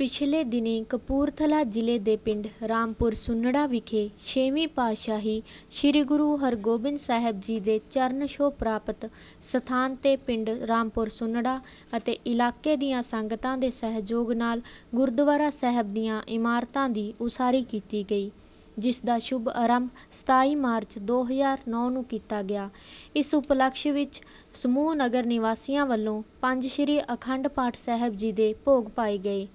ਪਿਛਲੇ ਦਿਨੀ ਕਪੂਰਥਲਾ ਜ਼ਿਲ੍ਹੇ ਦੇ ਪਿੰਡ ਰਾਮਪੁਰ ਸੁੰਨੜਾ ਵਿਖੇ ਛੇਵੀਂ ਪਾਤਸ਼ਾਹੀ ਸ੍ਰੀ ਗੁਰੂ ਹਰਗੋਬਿੰਦ ਸਾਹਿਬ ਜੀ ਦੇ ਚਰਨ ਛੋਹ ਪ੍ਰਾਪਤ ਸਥਾਨ ਤੇ ਪਿੰਡ ਰਾਮਪੁਰ ਸੁੰਨੜਾ ਅਤੇ ਇਲਾਕੇ ਦੀਆਂ ਸੰਗਤਾਂ ਦੇ ਸਹਿਯੋਗ ਨਾਲ ਗੁਰਦੁਆਰਾ ਸਾਹਿਬ ਦੀਆਂ ਇਮਾਰਤਾਂ ਦੀ ਉਸਾਰੀ ਕੀਤੀ ਗਈ, ਜਿਸ ਦਾ ਸ਼ੁਭ ਆਰੰਭ 27 ਮਾਰਚ 2009 ਨੂੰ ਕੀਤਾ ਗਿਆ। ਇਸ ਉਪਲਕਸ਼ ਵਿੱਚ ਸਮੂਹ ਨਗਰ ਨਿਵਾਸੀਆਂ ਵੱਲੋਂ ਪੰਜ ਸ੍ਰੀ ਅਖੰਡ ਪਾਠ ਸਾਹਿਬ ਜੀ ਦੇ ਭੋਗ ਪਾਏ ਗਏ।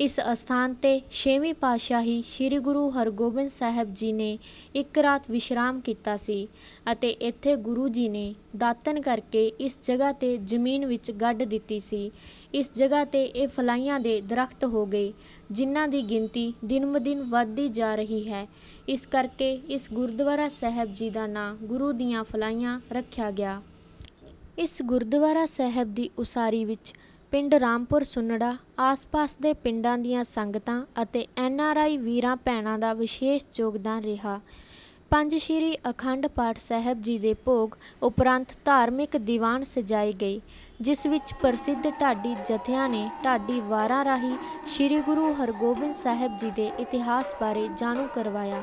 ਇਸ ਅਸਥਾਨ ਤੇ ਛੇਵੀਂ ਪਾਤਸ਼ਾਹੀ ਸ੍ਰੀ ਗੁਰੂ ਹਰਗੋਬਿੰਦ ਸਾਹਿਬ ਜੀ ਨੇ ਇੱਕ ਰਾਤ ਵਿਸ਼ਰਾਮ ਕੀਤਾ ਸੀ ਅਤੇ ਇੱਥੇ ਗੁਰੂ ਜੀ ਨੇ ਦਾਤਨ ਕਰਕੇ ਇਸ ਜਗ੍ਹਾ ਤੇ ਜ਼ਮੀਨ ਵਿੱਚ ਗੱਡ ਦਿੱਤੀ ਸੀ। ਇਸ ਜਗ੍ਹਾ ਤੇ ਇਹ ਫਲਾਈਆਂ ਦੇ ਦਰਖਤ ਹੋ ਗਏ, ਜਿਨ੍ਹਾਂ ਦੀ ਗਿਣਤੀ ਦਿਨ-ਬ-ਦਿਨ ਵੱਧਦੀ ਜਾ ਰਹੀ ਹੈ। ਇਸ ਕਰਕੇ ਇਸ ਗੁਰਦੁਆਰਾ ਸਾਹਿਬ ਜੀ ਦਾ ਨਾਂ ਗੁਰੂ ਦੀਆਂ ਫਲਾਈਆਂ ਰੱਖਿਆ ਗਿਆ। ਇਸ ਗੁਰਦੁਆਰਾ ਸਾਹਿਬ ਦੀ ਉਸਾਰੀ ਵਿੱਚ ਪਿੰਡ ਰਾਮਪੁਰ ਸੁੰਨੜਾ, ਆਸ-ਪਾਸ ਦੇ ਪਿੰਡਾਂ ਦੀਆਂ ਸੰਗਤਾਂ ਅਤੇ ਐਨ ਆਰ ਆਈ ਵੀਰਾਂ ਭੈਣਾਂ ਦਾ ਵਿਸ਼ੇਸ਼ ਯੋਗਦਾਨ ਰਿਹਾ। ਪੰਜ ਸ੍ਰੀ ਅਖੰਡ ਪਾਠ ਸਾਹਿਬ ਜੀ ਦੇ ਭੋਗ ਉਪਰੰਤ ਧਾਰਮਿਕ ਦੀਵਾਨ ਸਜਾਈ ਗਈ ਜਿਸ ਵਿੱਚ ਪ੍ਰਸਿੱਧ ਢਾਡੀ ਜਥਿਆਂ ਨੇ ਢਾਡੀ ਵਾਰਾਂ ਰਾਹੀਂ ਸ੍ਰੀ ਗੁਰੂ ਹਰਗੋਬਿੰਦ ਸਾਹਿਬ ਜੀ ਦੇ ਇਤਿਹਾਸ ਬਾਰੇ ਜਾਣੂ ਕਰਵਾਇਆ।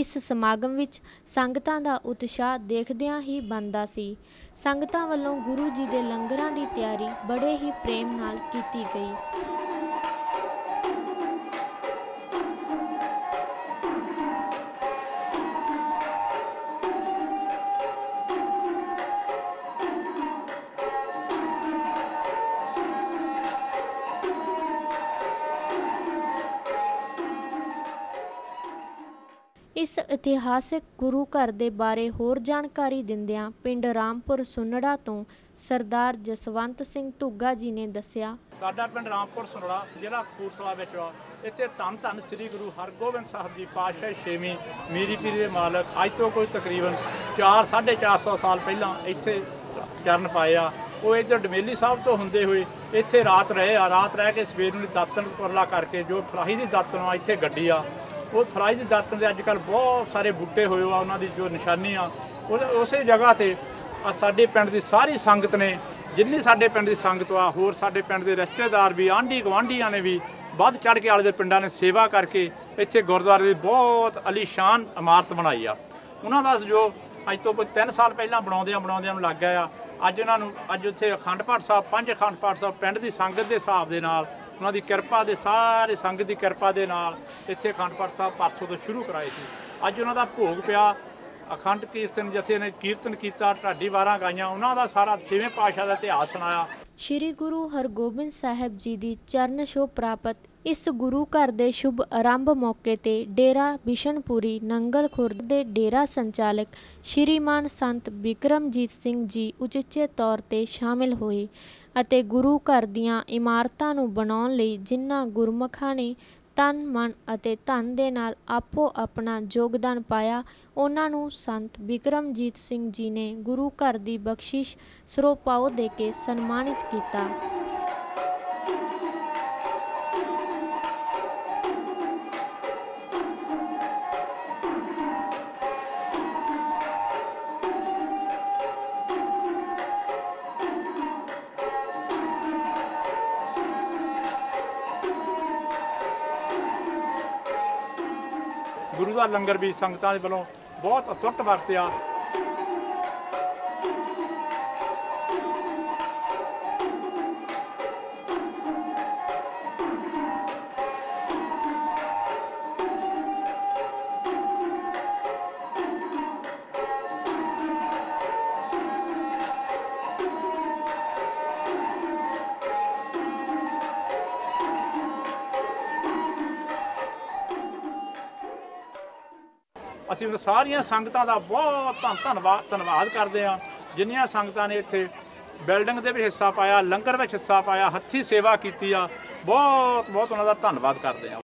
ਇਸ ਸਮਾਗਮ ਵਿੱਚ ਸੰਗਤਾਂ ਦਾ ਉਤਸ਼ਾਹ ਦੇਖਦਿਆਂ ਹੀ ਬਣਦਾ ਸੀ। ਸੰਗਤਾਂ ਵੱਲੋਂ ਗੁਰੂ ਜੀ ਦੇ ਲੰਗਰਾਂ ਦੀ ਤਿਆਰੀ ਬੜੇ ਹੀ ਪ੍ਰੇਮ ਨਾਲ ਕੀਤੀ ਗਈ। ਇਤਿਹਾਸਿਕ ਗੁਰੂ ਘਰ ਦੇ ਬਾਰੇ ਹੋਰ ਜਾਣਕਾਰੀ ਦਿੰਦਿਆਂ ਪਿੰਡ ਰਾਮਪੁਰ ਸੁੰਨੜਾ ਤੋਂ ਸਰਦਾਰ ਜਸਵੰਤ ਸਿੰਘ ਧੁੱਗਾ ਜੀ ਨੇ ਦੱਸਿਆ। ਸਾਡਾ ਪਿੰਡ ਰਾਮਪੁਰ ਸੁੰਨੜਾ ਜ਼ਿਲ੍ਹਾ ਕਪੂਰਥਲਾ ਵਿੱਚ ਆ। ਇੱਥੇ ਧੰਨ ਧੰਨ ਸ੍ਰੀ ਗੁਰੂ ਹਰਗੋਬਿੰਦ ਸਾਹਿਬ ਜੀ ਪਾਤਸ਼ਾਹ ਛੇਵੀਂ ਮੀਰੀ ਪੀਰੀ ਦੇ ਮਾਲਕ ਅੱਜ ਤੋਂ ਕੋਈ ਤਕਰੀਬਨ 4 450 ਸਾਲ ਪਹਿਲਾਂ ਇੱਥੇ ਚਰਨ ਪਾਏ ਆ। ਉਹ ਇੱਧਰ ਡਮੇਲੀ ਸਾਹਿਬ ਤੋਂ ਹੁੰਦੇ ਹੋਏ ਇੱਥੇ ਰਾਤ ਰਹੇ ਆ। ਰਾਤ ਰਹਿ ਕੇ ਸਵੇਰ ਨੂੰ ਦਾਤਨ ਪਰਲਾ ਕਰਕੇ ਜੋ ਫਲਾਹੀ ਦੀ ਦਾਤਨ ਆ, ਇੱਥੇ ਗੱਡੀ ਆ। ਉਹ ਫਰਾਈ ਦੀ ਦਾਤਨ ਦੇ ਅੱਜ ਕੱਲ ਬਹੁਤ ਸਾਰੇ ਬੂਟੇ ਹੋਏ ਆ, ਉਹਨਾਂ ਦੀ ਜੋ ਨਿਸ਼ਾਨੀ ਆ, ਉਹ ਉਸੇ ਜਗ੍ਹਾ ਤੇ ਆ ਸਾਡੇ ਪਿੰਡ ਦੀ ਸਾਰੀ ਸੰਗਤ ਨੇ, ਜਿੰਨੀ ਸਾਡੇ ਪਿੰਡ ਦੀ ਸੰਗਤ ਆ, ਹੋਰ ਸਾਡੇ ਪਿੰਡ ਦੇ ਰਿਸ਼ਤੇਦਾਰ ਵੀ ਆਂਢੀ ਗੁਆਂਢੀਆਂ ਨੇ ਵੀ ਵੱਧ ਚੜ ਕੇ ਆਲੇ ਦੇ ਪਿੰਡਾਂ ਨੇ ਸੇਵਾ ਕਰਕੇ ਇੱਥੇ ਗੁਰਦੁਆਰੇ ਦੀ ਬਹੁਤ ਅਲੀਸ਼ਾਨ ਇਮਾਰਤ ਬਣਾਈ ਆ। ਉਹਨਾਂ ਦਾ ਜੋ ਅੱਜ ਤੋਂ ਕੋਈ 3 ਸਾਲ ਪਹਿਲਾਂ ਬਣਾਉਂਦਿਆਂ ਬਣਾਉਂਦਿਆਂ ਨੂੰ ਲੱਗ ਗਿਆ ਆ, ਅੱਜ ਉਹਨਾਂ ਨੂੰ, ਅੱਜ ਉੱਥੇ ਅਖੰਡ ਪਾਠ ਸਾਹਿਬ, ਪੰਜ ਅਖੰਡ ਪਾਠ ਸਾਹਿਬ ਪਿੰਡ ਦੀ ਸੰਗਤ ਦੇ ਹਿਸਾਬ ਦੇ ਨਾਲ ਉਹਨਾਂ ਦੀ ਕਿਰਪਾ ਦੇ, ਸਾਰੇ ਸੰਗਤ ਦੀ ਕਿਰਪਾ ਦੇ ਨਾਲ ਇੱਥੇ ਅਖੰਡ ਪਾਠ ਸਾਹਿਬ ਪਰਸੋਂ ਤੋਂ ਸ਼ੁਰੂ ਕਰਾਏ ਸੀ। ਅੱਜ ਉਹਨਾਂ ਦਾ ਭੋਗ ਪਿਆ, ਅਖੰਡ ਕੀਰਤਨ ਜਥੇ ਨੇ ਕੀਰਤਨ ਕੀਤਾ, ਢਾਡੀ ਵਾਰਾਂ ਗਾਈਆਂ, ਉਹਨਾਂ ਦਾ ਸਾਰਾ ਛੇਵੇਂ ਪਾਤਸ਼ਾਹ ਦਾ ਇਤਿਹਾਸ ਸੁਣਾਇਆ। ਸ੍ਰੀ ਗੁਰੂ ਹਰਗੋਬਿੰਦ ਸਾਹਿਬ ਜੀ ਦੀ ਚਰਨ ਛੋਹ ਪ੍ਰਾਪਤ ਇਸ ਗੁਰੂ ਘਰ ਦੇ ਸ਼ੁਭ ਆਰੰਭ ਮੌਕੇ ਤੇ ਡੇਰਾ ਬਿਸ਼ਨਪੁਰੀ ਨੰਗਲ ਖੁਰਦ ਦੇ ਡੇਰਾ ਸੰਚਾਲਕ ਸ਼੍ਰੀਮਾਨ ਸੰਤ ਬਿਕਰਮਜੀਤ ਸਿੰਘ ਜੀ ਉਚੇਚੇ ਤੌਰ ਤੇ ਸ਼ਾਮਿਲ ਹੋਏ। ਅਤੇ ਗੁਰੂ ਘਰ ਦੀਆਂ ਇਮਾਰਤਾਂ ਨੂੰ ਬਣਾਉਣ ਲਈ ਜਿਨ੍ਹਾਂ ਗੁਰਮੁਖਾਂ ਨੇ ਤਨ, ਮਨ ਅਤੇ ਧਨ ਦੇ ਨਾਲ ਆਪੋ ਆਪਣਾ ਯੋਗਦਾਨ ਪਾਇਆ, ਉਹਨਾਂ ਨੂੰ ਸੰਤ ਬਿਕਰਮਜੀਤ ਸਿੰਘ ਜੀ ਨੇ ਗੁਰੂ ਘਰ ਦੀ ਬਖਸ਼ਿਸ਼ ਸਰੋਪਾਓ ਦੇ ਕੇ ਸਨਮਾਨਿਤ ਕੀਤਾ। ਗੁਰੂ ਦਾ ਲੰਗਰ ਵੀ ਸੰਗਤਾਂ ਦੇ ਵੱਲੋਂ ਬਹੁਤ ਅਤੁੱਟ ਵਰਤਿਆ ਅਸੀਂ ਉਹਨਾਂ ਸਾਰੀਆਂ ਸੰਗਤਾਂ ਦਾ ਬਹੁਤ ਧੰਨ ਧੰਨਵਾਦ ਧੰਨਵਾਦ ਕਰਦੇ ਹਾਂ। ਜਿੰਨੀਆਂ ਸੰਗਤਾਂ ਨੇ ਇੱਥੇ ਬਿਲਡਿੰਗ ਦੇ ਵਿੱਚ ਹਿੱਸਾ ਪਾਇਆ, ਲੰਗਰ ਵਿੱਚ ਹਿੱਸਾ ਪਾਇਆ, ਹੱਥੀ ਸੇਵਾ ਕੀਤੀ ਆ, ਬਹੁਤ ਬਹੁਤ ਉਹਨਾਂ ਦਾ ਧੰਨਵਾਦ ਕਰਦੇ ਹਾਂ।